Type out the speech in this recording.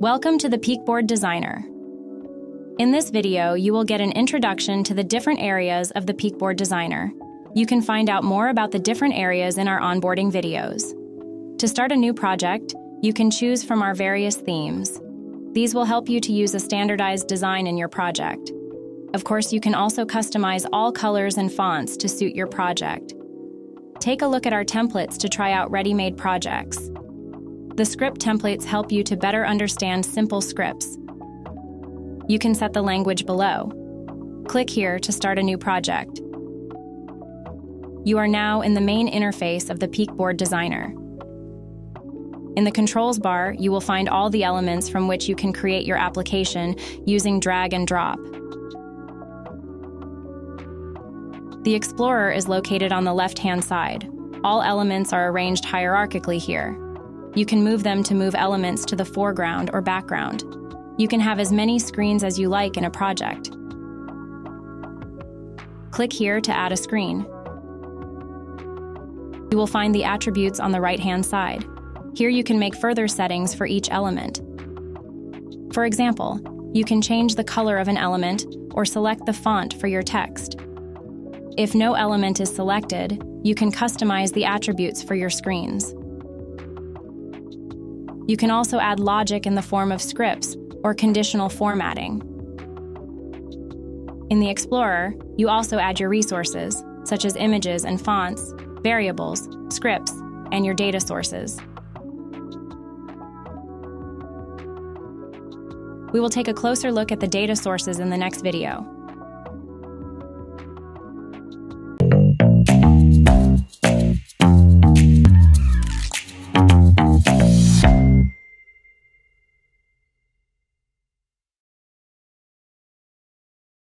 Welcome to the Peakboard Designer. In this video, you will get an introduction to the different areas of the Peakboard Designer. You can find out more about the different areas in our onboarding videos. To start a new project, you can choose from our various themes. These will help you to use a standardized design in your project. Of course, you can also customize all colors and fonts to suit your project. Take a look at our templates to try out ready-made projects. The script templates help you to better understand simple scripts. You can set the language below. Click here to start a new project. You are now in the main interface of the Peakboard Designer. In the controls bar, you will find all the elements from which you can create your application using drag and drop. The Explorer is located on the left-hand side. All elements are arranged hierarchically here. You can move them to move elements to the foreground or background. You can have as many screens as you like in a project. Click here to add a screen. You will find the attributes on the right-hand side. Here you can make further settings for each element. For example, you can change the color of an element or select the font for your text. If no element is selected, you can customize the attributes for your screens. You can also add logic in the form of scripts or conditional formatting. In the Explorer, you also add your resources, such as images and fonts, variables, scripts, and your data sources. We will take a closer look at the data sources in the next video.